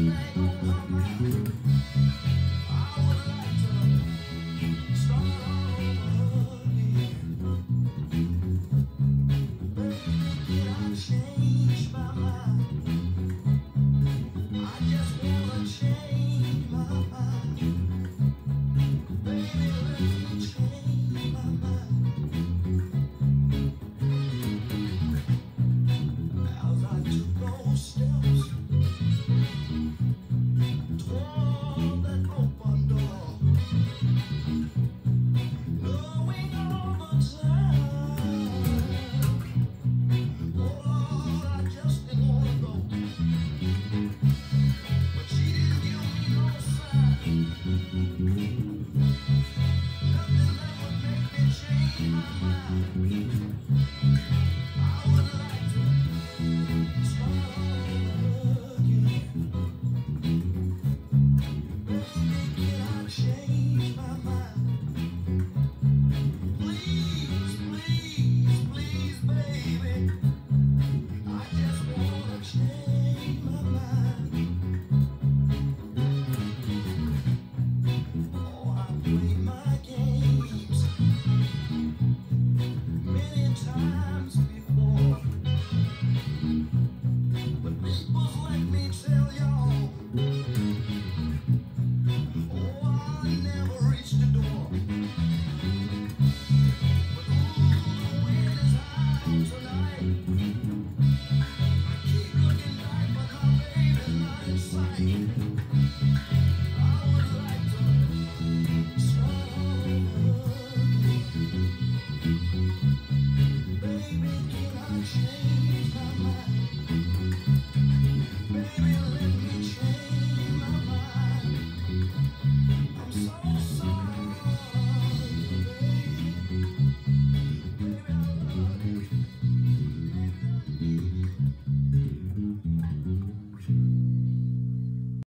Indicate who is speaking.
Speaker 1: I